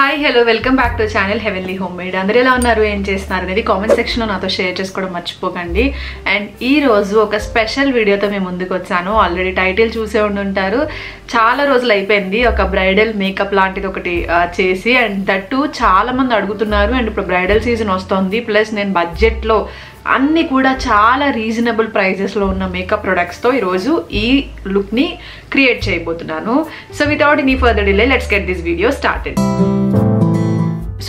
Hi hello welcome back to channel Heavenly Homemade అందరు ఎలా ఉన్నారు? ఏం చేస్తున్నారు? అనేది కామెంట్ సెక్షన్లో నాతో షేర్ చేసుకోవడం మర్చిపోకండి. అండ్ ఈ రోజు ఒక స్పెషల్ వీడియోతో మేము ముందుకు వచ్చాను. ఆల్రెడీ టైటిల్ చూసే ఉండి ఉంటారు. చాలా రోజులు అయిపోయింది. ఒక బ్రైడల్ మేకప్ లాంటిది ఒకటి చేసి అండ్ దట్టు చాలా మంది అడుగుతున్నారు. అండ్ ఇప్పుడు బ్రైడల్ సీజన్ వస్తుంది. ప్లస్ నేను బడ్జెట్లో అన్ని కూడా చాలా రీజనబుల్ ప్రైజెస్లో ఉన్న మేకప్ ప్రొడక్ట్స్తో ఈరోజు ఈ లుక్ని క్రియేట్ చేయబోతున్నాను. So without any further delay let's get this video started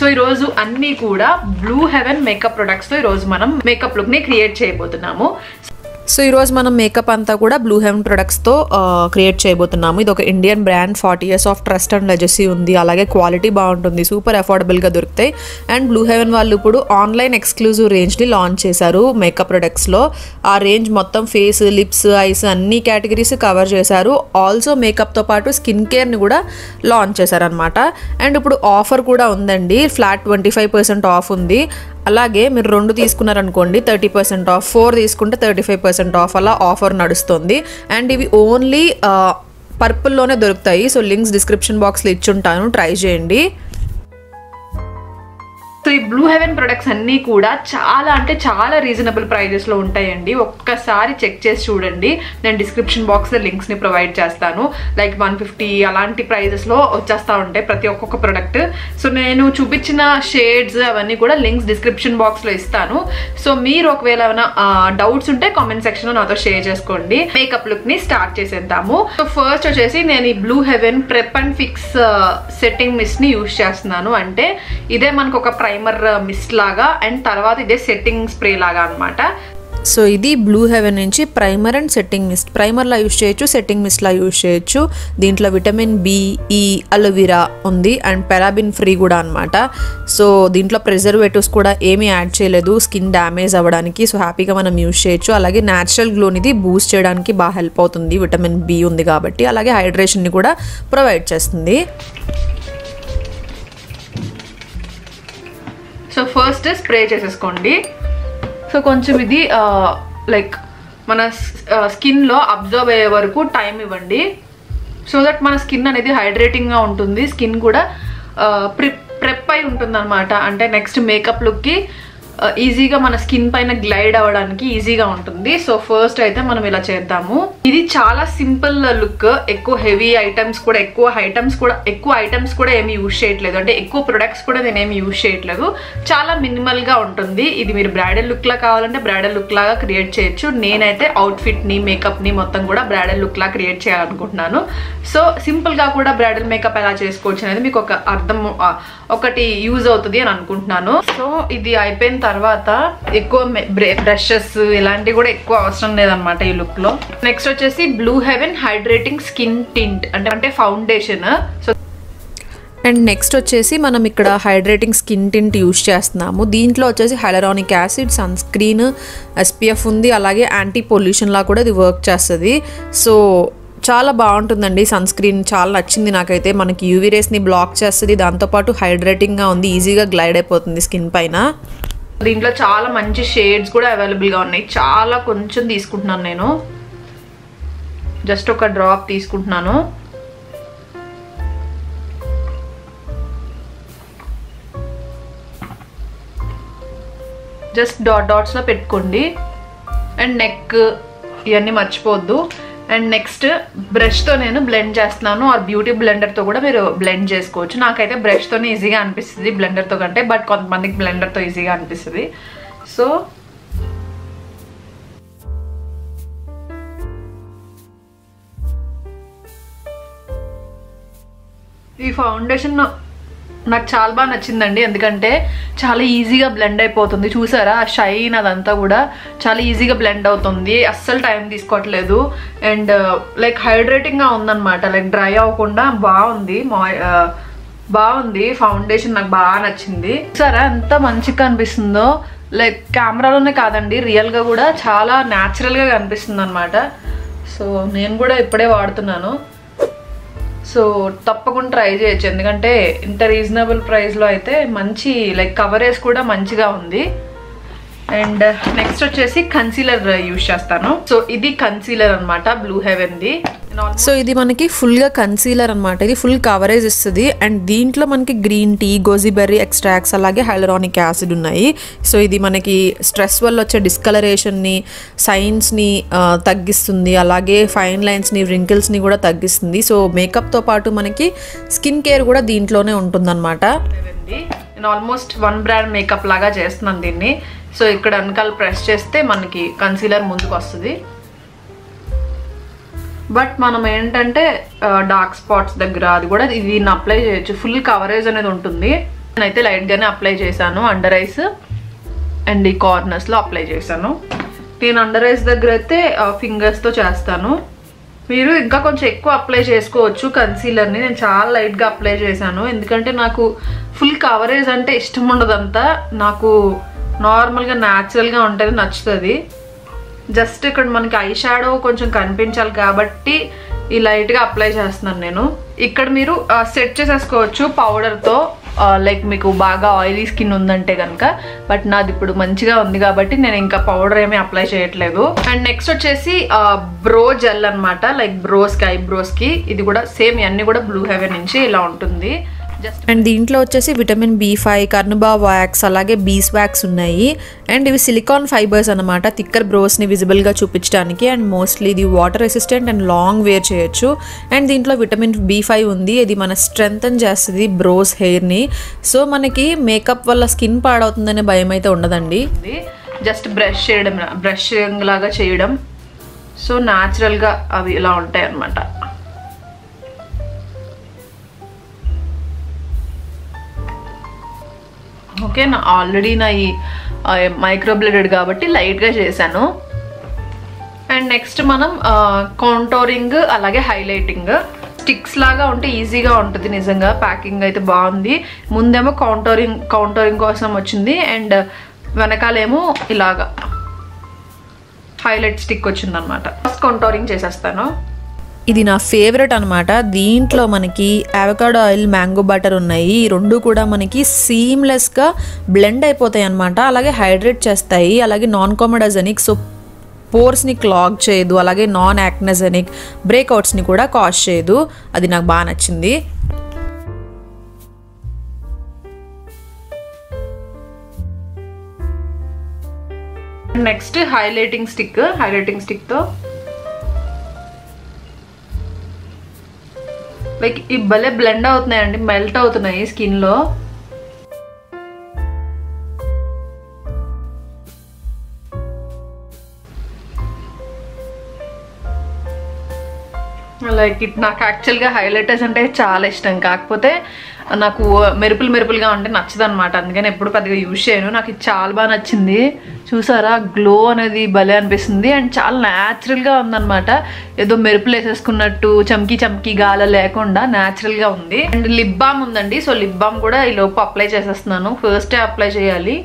so రోజు అన్ని కూడా బ్లూ హెవెన్ మేకప్ ప్రొడక్ట్స్తో ఈ రోజు మనం మేకప్ లుక్ని క్రియేట్ చేయబోతున్నాము. సో ఈరోజు మనం మేకప్ అంతా కూడా బ్లూ హెవెన్ ప్రొడక్ట్స్తో క్రియేట్ చేయబోతున్నాము. ఇది ఒక Indian brand forty years of trust and legacy ఉంది. అలాగే క్వాలిటీ బాగుంటుంది సూపర్ అఫోర్డబుల్గా దొరుకుతాయి. అండ్ బ్లూ హెవెన్ వాళ్ళు ఇప్పుడు ఆన్లైన్ ఎక్స్క్లూజివ్ రేంజ్ని లాంచ్ చేశారు మేకప్ ప్రొడక్ట్స్లో ఆ రేంజ్ మొత్తం ఫేస్ లిప్స్ ఐస్ అన్ని కేటగిరీస్ కవర్ చేశారు. ఆల్సో మేకప్తో పాటు స్కిన్ కేర్ని కూడా లాంచ్ చేశారనమాట అండ్ ఇప్పుడు ఆఫర్ కూడా ఉందండి. Flat twenty five percent off ఉంది. అలాగే మీరు రెండు తీసుకున్నారనుకోండి థర్టీ పర్సెంట్ ఆఫ్ ఫోర్ తీసుకుంటే థర్టీ ఫైవ్ పర్సెంట్ ఆఫ్ అలా ఆఫర్ నడుస్తుంది. అండ్ ఇవి ఓన్లీ పర్పుల్లోనే దొరుకుతాయి. సో లింక్స్ డిస్క్రిప్షన్ బాక్స్లో ఇచ్చుంటాను. ట్రై చేయండి. సో ఈ బ్లూ హెవెన్ ప్రొడక్ట్స్ అన్నీ కూడా చాలా అంటే చాలా రీజనబుల్ ప్రైజెస్లో ఉంటాయండి. ఒక్కసారి చెక్ చేసి చూడండి. నేను డిస్క్రిప్షన్ బాక్స్లో లింక్స్ని ప్రొవైడ్ చేస్తాను. లైక్ వన్ ఫిఫ్టీ అలాంటి ప్రైజెస్లో వచ్చేస్తూ ఉంటాయి ప్రతి ఒక్కొక్క ప్రొడక్ట్ సో నేను చూపించిన షేడ్స్ అవన్నీ కూడా లింక్స్ డిస్క్రిప్షన్ బాక్స్లో ఇస్తాను. సో మీరు ఒకవేళ ఏమైనా డౌట్స్ ఉంటే కామెంట్ సెక్షన్లో నాతో షేర్ చేసుకోండి. మేకప్ లుక్ని స్టార్ట్ చేసేద్దాము. సో ఫస్ట్ వచ్చేసి నేను ఈ Blue Heaven prep and fix setting మిస్ని use చేస్తున్నాను. అంటే ఇదే మనకు ఒక ప్రైమర్ మిస్ట్ uh, లాగా అండ్ తర్వాత ఇదే సెట్టింగ్ స్ప్రే లాగా అనమాట సో ఇది బ్లూ హెవెన్ నుంచి ప్రైమర్ అండ్ సెట్టింగ్ మిస్ట్ ప్రైమర్లా యూస్ చేయొచ్చు సెట్టింగ్ మిస్ట్లా యూస్ చేయొచ్చు. దీంట్లో vitamin B E aloe vera ఉంది అండ్ పెరాబిన్ ఫ్రీ కూడా అనమాట సో దీంట్లో ప్రిజర్వేటివ్స్ కూడా ఏమీ యాడ్ చేయలేదు. స్కిన్ డ్యామేజ్ అవ్వడానికి సో హ్యాపీగా మనం యూస్ చేయొచ్చు. అలాగే న్యాచురల్ గ్లోనిది బూస్ట్ చేయడానికి బాగా హెల్ప్ అవుతుంది. విటమిన్ బి ఉంది కాబట్టి అలాగే హైడ్రేషన్ని కూడా ప్రొవైడ్ చేస్తుంది. సో ఫస్ట్ స్ప్రే చేసేసుకోండి. సో కొంచెం ఇది లైక్ మన స్కిన్లో అబ్జర్వ్ అయ్యే వరకు టైం ఇవ్వండి. సో దట్ మన స్కిన్ అనేది హైడ్రేటింగ్గా ఉంటుంది. స్కిన్ కూడా ప్రిప్ ప్రెప్ అయి ఉంటుంది అంటే నెక్స్ట్ మేకప్ లుక్కి ఈజీగా మన స్కిన్ పైన గ్లైడ్ అవ్వడానికి ఈజీగా ఉంటుంది. సో ఫస్ట్ అయితే మనం ఇలా చేద్దాము. ఇది చాలా సింపుల్ లుక్. ఎక్కువ హెవీ ఐటమ్స్ కూడా ఎక్కువ ఐటమ్స్ కూడా ఎక్కువ ఐటమ్స్ కూడా ఏమి యూజ్ చేయట్లేదు. అంటే ఎక్కువ ప్రొడక్ట్స్ కూడా నేను ఏమి యూజ్ చేయట్లేదు. చాలా మినిమల్గా ఉంటుంది. ఇది మీరు బ్రైడల్ లుక్ లా కావాలంటే బ్రైడల్ లుక్ లాగా క్రియేట్ చేయొచ్చు. నేనైతే అవుట్ఫిట్ని మేకప్ని మొత్తం కూడా బ్రైడల్ లుక్ లా క్రియేట్ చేయాలనుకుంటున్నాను. సో సింపుల్గా కూడా బ్రైడల్ మేకప్ ఎలా చేసుకోవచ్చు అనేది మీకు ఒక అర్థం ఒకటి యూజ్ అవుతుంది అని అనుకుంటున్నాను. సో ఇది అయిపోయిన తర్వాత ఎక్కువ బ్రషెస్ ఇలాంటివి కూడా ఎక్కువ అవసరం లేదనమాట ఈ లుక్లో. నెక్స్ట్ వచ్చేసి Blue Heaven hydrating skin tint అంటే అంటే ఫౌండేషన్ సో అండ్ నెక్స్ట్ వచ్చేసి మనం ఇక్కడ హైడ్రేటింగ్ స్కిన్ టింట్ యూస్ చేస్తున్నాము. దీంట్లో వచ్చేసి hyaluronic acid sunscreen SPF ఉంది. అలాగే యాంటీ పొల్యూషన్లా కూడా ఇది వర్క్ చేస్తుంది. సో చాలా బాగుంటుందండి. సన్ స్క్రీన్ చాలా నచ్చింది నాకైతే. మనకి యూవీ రేస్ని బ్లాక్ చేస్తుంది. దాంతోపాటు హైడ్రేటింగ్గా ఉంది. ఈజీగా గ్లైడ్ అయిపోతుంది స్కిన్ పైన. దీంట్లో చాలా మంచి షేడ్స్ కూడా అవైలబుల్గా ఉన్నాయి. చాలా కొంచెం తీసుకుంటున్నాను నేను. జస్ట్ ఒక డ్రాప్ తీసుకుంటున్నాను. జస్ట్ డాట్ డాట్స్లో పెట్టుకోండి. అండ్ నెక్ ఇవన్నీ మర్చిపోవద్దు. అండ్ నెక్స్ట్ బ్రష్తో నేను బ్లెండ్ చేస్తున్నాను. ఆర్ బ్యూటీ బ్లెండర్తో కూడా మీరు బ్లెండ్ చేసుకోవచ్చు. నాకైతే బ్రష్తోనే ఈజీగా అనిపిస్తుంది బ్లెండర్తో కంటే బట్ కొంతమందికి బ్లెండర్తో ఈజీగా అనిపిస్తుంది. సో ఈ ఫౌండేషన్ నాకు చాలా బాగా నచ్చిందండి. ఎందుకంటే చాలా ఈజీగా బ్లెండ్ అయిపోతుంది. చూసారా? ఆ షైన్ అదంతా కూడా చాలా ఈజీగా బ్లెండ్ అవుతుంది. అస్సలు టైం తీసుకోవట్లేదు. అండ్ లైక్ హైడ్రేటింగ్గా ఉందన్నమాట. లైక్ డ్రై అవ్వకుండా బాగుంది. బాగుంది. ఫౌండేషన్ నాకు బాగా నచ్చింది. సరే ఎంత మంచిగా అనిపిస్తుందో లైక్ కెమెరాలోనే కాదండి. రియల్గా కూడా చాలా న్యాచురల్గా కనిపిస్తుంది అనమాట సో నేను కూడా ఇప్పుడే వాడుతున్నాను. సో తప్పకుండా ట్రై చేయొచ్చు. ఎందుకంటే ఇంత రీజనబుల్ ప్రైస్లో అయితే మంచి లైక్ కవరేజ్ కూడా మంచిగా ఉంది. అండ్ నెక్స్ట్ వచ్చేసి కన్సీలర్ యూజ్ చేస్తాను. సో ఇది కన్సీలర్ అనమాట బ్లూ హెవెన్ది సో ఇది మనకి ఫుల్గా కన్సీలర్ అనమాట ఇది ఫుల్ కవరేజ్ ఇస్తుంది. అండ్ దీంట్లో మనకి green tea goji berry extracts అలాగే హైలరానిక్ యాసిడ్ ఉన్నాయి. సో ఇది మనకి స్ట్రెస్ వల్ల వచ్చే డిస్కలరేషన్ని సైన్స్ని తగ్గిస్తుంది. అలాగే ఫైన్ లైన్స్ని రింకిల్స్ని కూడా తగ్గిస్తుంది. సో మేకప్తో పాటు మనకి స్కిన్ కేర్ కూడా దీంట్లోనే ఉంటుందన్నమాట. నేను ఆల్మోస్ట్ వన్ బ్రాండ్ మేకప్ లాగా చేస్తున్నాను దీన్ని. సో ఇక్కడ వెనకాల ప్రెస్ చేస్తే మనకి కన్సీలర్ ముందుకు వస్తుంది. బట్ మనం ఏంటంటే డార్క్ స్పాట్స్ దగ్గర అది కూడా ఇది దీన్ని అప్లై చేయొచ్చు. ఫుల్ కవరేజ్ అనేది ఉంటుంది. నేనైతే లైట్గానే అప్లై చేశాను. అండర్ ఐస్ అండ్ ఈ కార్నర్స్లో అప్లై చేశాను. నేను అండర్ ఐస్ దగ్గర అయితే ఫింగర్స్తో చేస్తాను. మీరు ఇంకా కొంచెం ఎక్కువ అప్లై చేసుకోవచ్చు కన్సీలర్ని నేను చాలా లైట్గా అప్లై చేశాను. ఎందుకంటే నాకు ఫుల్ కవరేజ్ అంటే ఇష్టం ఉండదంతా. నాకు నార్మల్గా న్యాచురల్గా ఉంటుంది నచ్చుతుంది. జస్ట్ ఇక్కడ మనకి ఐ షాడో కొంచెం కనిపించాలి కాబట్టి ఈ లైట్గా అప్లై చేస్తున్నాను నేను. ఇక్కడ మీరు సెట్ చేసేసుకోవచ్చు పౌడర్తో లైక్ మీకు బాగా ఆయిలీ స్కిన్ ఉందంటే కనుక బట్ నాది ఇప్పుడు మంచిగా ఉంది కాబట్టి నేను ఇంకా పౌడర్ ఏమీ అప్లై చేయట్లేదు. అండ్ నెక్స్ట్ వచ్చేసి బ్రో జెల్ అనమాట లైక్ బ్రోస్కి ఐ బ్రోస్కి ఇది కూడా సేమ్ ఇవన్నీ కూడా బ్లూ హెవెన్ నుంచి ఇలా ఉంటుంది. జస్ట్ అండ్ దీంట్లో వచ్చేసి vitamin B five carnauba wax అలాగే బీస్ వ్యాక్స్ ఉన్నాయి. అండ్ ఇవి సిలికాన్ ఫైబర్స్ అనమాట థిక్కర్ బ్రోస్ని విజిబుల్గా చూపించడానికి అండ్ మోస్ట్లీ ఇది water resistant and long wear చేయొచ్చు. అండ్ దీంట్లో విటమిన్ బి ఫైవ్ ఉంది. ఇది మన స్ట్రెంగ్తన్ చేస్తుంది బ్రోస్ హెయిర్ని సో మనకి మేకప్ వల్ల స్కిన్ పాడవుతుందనే భయం అయితే ఉండదండి. జస్ట్ బ్రష్ చేయడం బ్రష్ లాగా చేయడం. సో న్యాచురల్గా అవి ఇలా ఉంటాయి అన్నమాట ఓకే నా ఆల్రెడీ నా ఈ మైక్రోబ్లెడెడ్ కాబట్టి లైట్గా చేశాను. అండ్ నెక్స్ట్ మనం కౌంటోరింగ్ అలాగే హైలైటింగ్ స్టిక్స్ లాగా ఉంటే ఈజీగా ఉంటుంది నిజంగా. ప్యాకింగ్ అయితే బాగుంది. ముందేమో కౌంటోరింగ్ కౌంటోరింగ్ కోసం వచ్చింది. అండ్ వెనకాలేమో ఇలాగా హైలైట్ స్టిక్ వచ్చిందనమాట. ఫస్ట్ కౌంటోరింగ్ చేసేస్తాను. ఇది నా ఫేవరెట్ అనమాట దీంట్లో మనకి అవకాడో ఆయిల్ మ్యాంగో బటర్ ఉన్నాయి. ఈ రెండు కూడా మనకి సీమ్లెస్గా బ్లెండ్ అయిపోతాయి అనమాట అలాగే హైడ్రేట్ చేస్తాయి. అలాగే నాన్ కామడజనిక్ సో పోర్స్ని క్లాగ్ చేయదు. అలాగే నాన్ యాక్నజనిక్ బ్రేక్అవుట్స్ని కూడా కాజ్ చేయదు. అది నాకు బాగా నచ్చింది. నెక్స్ట్ హైలైటింగ్ స్టిక్ హైలైటింగ్ స్టిక్తో లైక్ ఈ భలే బ్లెండ్ అవుతున్నాయండి మెల్ట్ అవుతున్నాయి స్కిన్లో లైక్ ఇట్ నాకు యాక్చువల్గా హైలైటర్స్ అంటే చాలా ఇష్టం. కాకపోతే నాకు మెరుపులు మెరుపులుగా ఉంటే నచ్చదు అనమాట అందుకని ఎప్పుడు పెద్దగా యూజ్ చేయను. నాకు ఇది చాలా బాగా నచ్చింది. చూసారా? గ్లో అనేది భలే అనిపిస్తుంది. అండ్ చాలా న్యాచురల్గా ఉందన్నమాట. ఏదో మెరుపులు వేసేసుకున్నట్టు చమ్కీ చమ్కీ గాల లేకుండా న్యాచురల్గా ఉంది. అండ్ లిప్ బామ్ ఉందండి. సో లిప్ బామ్ కూడా ఈ లోపు అప్లై చేసేస్తున్నాను. ఫస్ట్ అప్లై చేయాలి.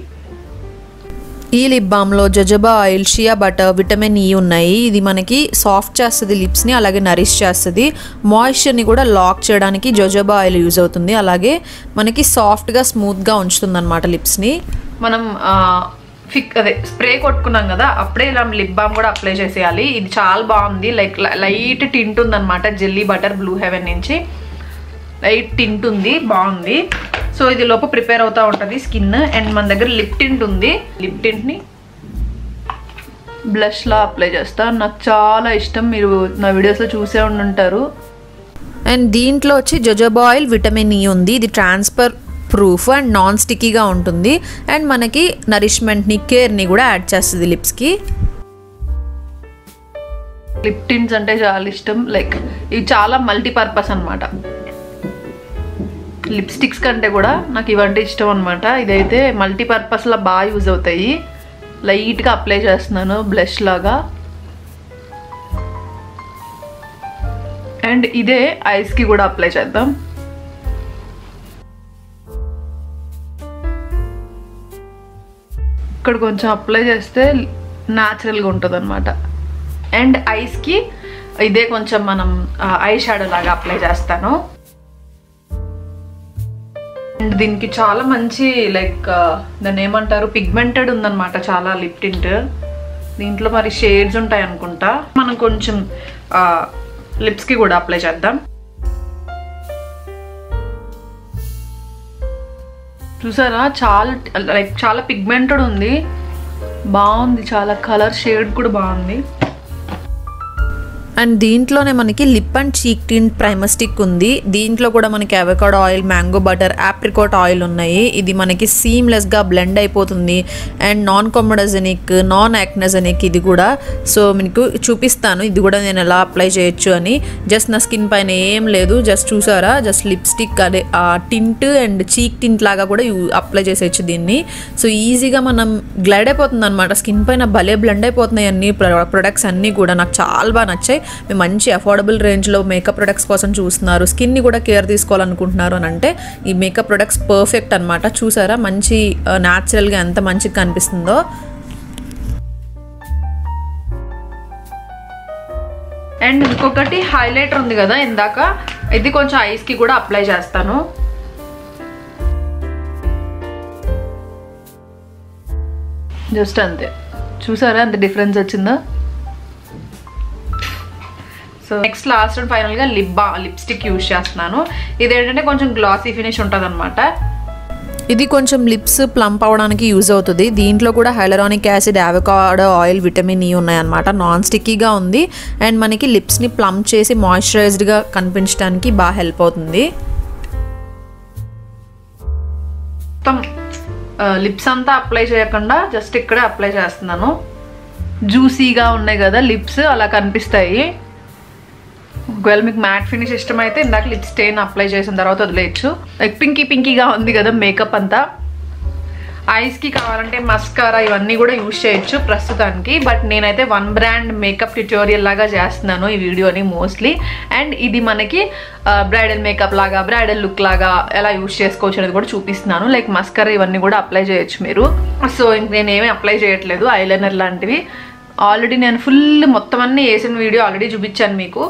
ఈ lip బామ్లో jojoba oil shea butter vitamin E ఉన్నాయి. ఇది మనకి సాఫ్ట్ చేస్తుంది లిప్స్ని అలాగే నరిష్ చేస్తుంది. మాయిశ్చర్ని కూడా లాక్ చేయడానికి జజబా ఆయిల్ యూజ్ అవుతుంది. అలాగే మనకి సాఫ్ట్గా స్మూత్గా ఉంచుతుంది అనమాట లిప్స్ని మనం ఫిక్ అదే స్ప్రే కొట్టుకున్నాం కదా అప్పుడే ఇలా లిప్ బామ్ కూడా అప్లై చేసేయాలి. ఇది చాలా బాగుంది. లైక్ లైట్ టింట్ ఉందన్నమాట జెల్లీ బటర్ బ్లూ హెవెన్ నుంచి. లైట్ టింట్ ఉంది బాగుంది. సో ఇది లోపు ప్రిపేర్ అవుతూ ఉంటుంది స్కిన్ అండ్ మన దగ్గర లిప్ టింట్ ఉంది. లిప్ టింట్ని బ్లష్లా అప్లై చేస్తా. నాకు చాలా ఇష్టం. మీరు నా వీడియోస్లో చూసే ఉండి ఉంటారు అండ్ దీంట్లో వచ్చి జోజోబా ఆయిల్ విటమిన్ ఈ ఉంది. ఇది ట్రాన్స్ఫర్ ప్రూఫ్ అండ్ నాన్ స్టిక్కీగా ఉంటుంది. అండ్ మనకి నరిష్మెంట్ని కేర్ని కూడా యాడ్ చేస్తుంది లిప్స్కి లిప్ టింట్స్ అంటే చాలా ఇష్టం. లైక్ ఇవి చాలా మల్టీపర్పస్ అనమాట లిప్స్టిక్స్ కంటే కూడా నాకు ఇవంటే ఇష్టం అనమాట ఇదైతే మల్టీపర్పస్లో బాగా యూజ్ అవుతాయి. లైట్గా అప్లై చేస్తున్నాను బ్లష్ లాగా. అండ్ ఇదే ఐస్కి కూడా అప్లై చేద్దాం. ఇక్కడ కొంచెం అప్లై చేస్తే న్యాచురల్గా ఉంటుంది అనమాట అండ్ ఐస్కి ఇదే కొంచెం మనం ఐ షాడో లాగా అప్లై చేస్తాను. దీనికి చాలా మంచి లైక్ uh, దాన్ని ఏమంటారు? పిగ్మెంటెడ్ ఉందన్నమాట చాలా లిప్ టింట్ దీంట్లో మరి షేడ్స్ ఉంటాయి అనుకుంటా. మనం కొంచెం uh, లిప్స్కి కూడా అప్లై చేద్దాం. చూసారా? చాలా లైక్ చాలా పిగ్మెంటెడ్ ఉంది. బాగుంది చాలా కలర్ షేడ్ కూడా బాగుంది. అండ్ దీంట్లోనే మనకి lip and cheek tint primer stick ఉంది. దీంట్లో కూడా మనకి avocado oil mango butter apricot oil ఉన్నాయి. ఇది మనకి సీమ్లెస్గా బ్లెండ్ అయిపోతుంది. And non comedogenic non acnegenic ఇది కూడా. సో మీకు చూపిస్తాను. ఇది కూడా నేను ఎలా అప్లై చేయొచ్చు అని. జస్ట్ నా స్కిన్ పైన ఏం లేదు. జస్ట్ చూసారా? జస్ట్ లిప్స్టిక్ అదే ఆ టింట్ అండ్ చీక్ టింట్ లాగా కూడా అప్లై చేసేయచ్చు దీన్ని. సో ఈజీగా మనం గ్లైడ్ అయిపోతుంది అనమాట స్కిన్ పైన భలే బ్లెండ్ అయిపోతున్నాయి అన్ని ప్రొడక్ట్స్ అన్నీ కూడా. నాకు చాలా బాగా నచ్చాయి. మేము మంచి అఫోర్డబుల్ రేంజ్లో మేకప్ ప్రొడక్ట్స్ కోసం చూస్తున్నారు. స్కిన్ని కూడా కేర్ తీసుకోవాలనుకుంటున్నారు అని అంటే ఈ మేకప్ ప్రొడక్ట్స్ పర్ఫెక్ట్ అనమాట చూసారా? మంచి న్యాచురల్గా ఎంత మంచిగా కనిపిస్తుందో. అండ్ ఇంకొకటి హైలైటర్ ఉంది కదా ఇందాక. ఇది కొంచెం ఐస్కి కూడా అప్లై చేస్తాను. జస్ట్ అంతే. చూసారా అంత డిఫరెన్స్ వచ్చిందా? సో నెక్స్ట్ లాస్ట్ అండ్ ఫైనల్గా లిప్ బా లిప్స్టిక్ యూజ్ చేస్తున్నాను. ఇది ఏంటంటే కొంచెం గ్లాసీ ఫినిష్ ఉంటుంది అనమాట ఇది కొంచెం లిప్స్ ప్లంప్ అవడానికి యూజ్ అవుతుంది. దీంట్లో కూడా hyaluronic acid avocado oil vitamin E ఉన్నాయన్నమాట. నాన్ స్టిక్కీగా ఉంది. అండ్ మనకి లిప్స్ని ప్లంప్ చేసి మాయిశ్చరైజ్డ్గా కనిపించడానికి బాగా హెల్ప్ అవుతుంది. మొత్తం లిప్స్ అంతా అప్లై చేయకుండా జస్ట్ ఇక్కడే అప్లై చేస్తున్నాను. జ్యూసీగా ఉన్నాయి కదా లిప్స్ అలా కనిపిస్తాయి. ఒకవేళ మీకు మ్యాట్ ఫినిష్ ఇష్టమైతే ఇందాక లిప్ స్టెయిన్ అప్లై చేసిన తర్వాత వదిలేయచ్చు. లైక్ పింకీ పింకీగా ఉంది కదా మేకప్ అంతా. ఐస్కి కావాలంటే మస్కారా ఇవన్నీ కూడా యూజ్ చేయొచ్చు ప్రస్తుతానికి. బట్ నేనైతే వన్ బ్రాండ్ మేకప్ ట్యూటోరియల్ లాగా చేస్తున్నాను ఈ వీడియోని మోస్ట్లీ అండ్ ఇది మనకి బ్రైడల్ మేకప్ లాగా బ్రైడల్ లుక్ లాగా ఎలా యూజ్ చేసుకోవచ్చు అనేది కూడా చూపిస్తున్నాను. లైక్ మస్కరా ఇవన్నీ కూడా అప్లై చేయొచ్చు మీరు. సో ఇంక నేనేమీ అప్లై చేయట్లేదు. ఐలైనర్ లాంటివి. ఆల్రెడీ నేను ఫుల్ మొత్తం అన్ని వేసిన వీడియో ఆల్రెడీ చూపించాను మీకు.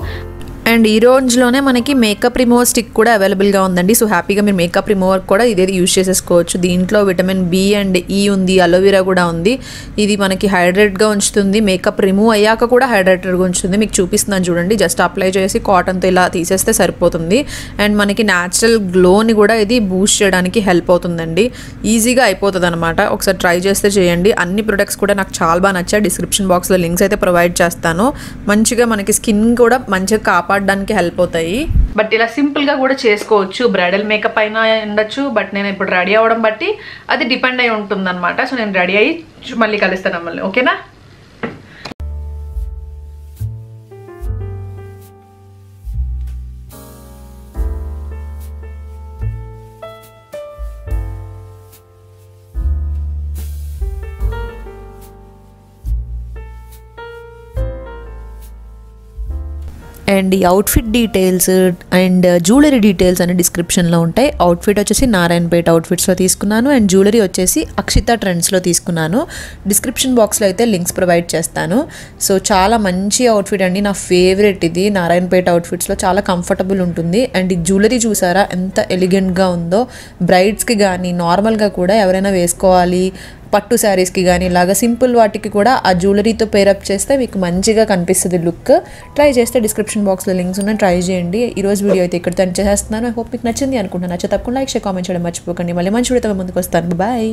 అండ్ ఈ రోజులోనే మనకి మేకప్ రిమూవర్ స్టిక్ కూడా అవైలబుల్గా ఉందండి. సో హ్యాపీగా మీరు మేకప్ రిమూవర్ కూడా ఇదే యూజ్ చేసేసుకోవచ్చు. దీంట్లో విటమిన్ బి అండ్ ఈ ఉంది అలోవెరా కూడా ఉంది. ఇది మనకి హైడ్రేట్గా ఉంచుతుంది. మేకప్ రిమూవ్ అయ్యాక కూడా హైడ్రేటెడ్గా ఉంచుతుంది. మీకు చూపిస్తున్నాను చూడండి. జస్ట్ అప్లై చేసి కాటన్తో ఇలా తీసేస్తే సరిపోతుంది. అండ్ మనకి న్యాచురల్ గ్లోని కూడా ఇది బూస్ట్ చేయడానికి హెల్ప్ అవుతుందండి. ఈజీగా అయిపోతుంది అనమాట ఒకసారి ట్రై చేస్తే చేయండి. అన్ని ప్రొడక్ట్స్ కూడా నాకు చాలా బాగా నచ్చాయి. డిస్క్రిప్షన్ బాక్స్లో లింక్స్ అయితే ప్రొవైడ్ చేస్తాను. మంచిగా మనకి స్కిన్ కూడా మంచిగా కాపాడడానికి హెల్ప్ అవుతాయి. బట్ ఇలా సింపుల్గా కూడా చేసుకోవచ్చు. బ్రైడల్ మేకప్ అయినా ఉండొచ్చు. బట్ నేను ఇప్పుడు రెడీ అవ్వడం బట్టి అది డిపెండ్ అయి ఉంటుంది సో నేను రెడీ అయ్యి మళ్ళీ కలుస్తాను మళ్ళీ ఓకేనా అండ్ ఈ outfit details and uh, jewellery details అనే డిస్క్రిప్షన్లో ఉంటాయి. అవుట్ఫిట్ వచ్చేసి నారాయణపేట అవుట్ఫిట్స్లో తీసుకున్నాను అండ్ జ్యువెలరీ వచ్చేసి అక్షిత ట్రెండ్స్లో తీసుకున్నాను. డిస్క్రిప్షన్ బాక్స్లో అయితే లింక్స్ ప్రొవైడ్ చేస్తాను. సో చాలా మంచి అవుట్ఫిట్ అండి. నా ఫేవరెట్ ఇది. నారాయణపేట అవుట్ఫిట్స్లో చాలా కంఫర్టబుల్ ఉంటుంది. అండ్ ఈ జ్యువెలరీ చూసారా? ఎంత ఎలిగెంట్గా ఉందో. బ్రైడ్స్కి కానీ నార్మల్గా కూడా ఎవరైనా వేసుకోవాలి. పట్టు శారీస్కి కానీ ఇలాగా సింపుల్ వాటికి కూడా ఆ జ్యువెలరీతో పేరప్ చేస్తే మీకు మంచిగా కనిపిస్తుంది లుక్. ట్రై చేస్తే డిస్క్రిప్షన్ బాక్స్లో లింక్స్ ఉన్నాయి ట్రై చేయండి. ఈ రోజు వీడియో అయితే ఇక్కడ తను చేస్తున్నాను హోప్ మీకు నచ్చింది అనుకుంటున్నాను. నచ్చే తప్పకుండా లైక్ షేర్ కామెంట్ చేయడం మర్చిపోకండి. మళ్ళీ మంచి వీడియోతో ముందుకు వస్తాను. బాయ్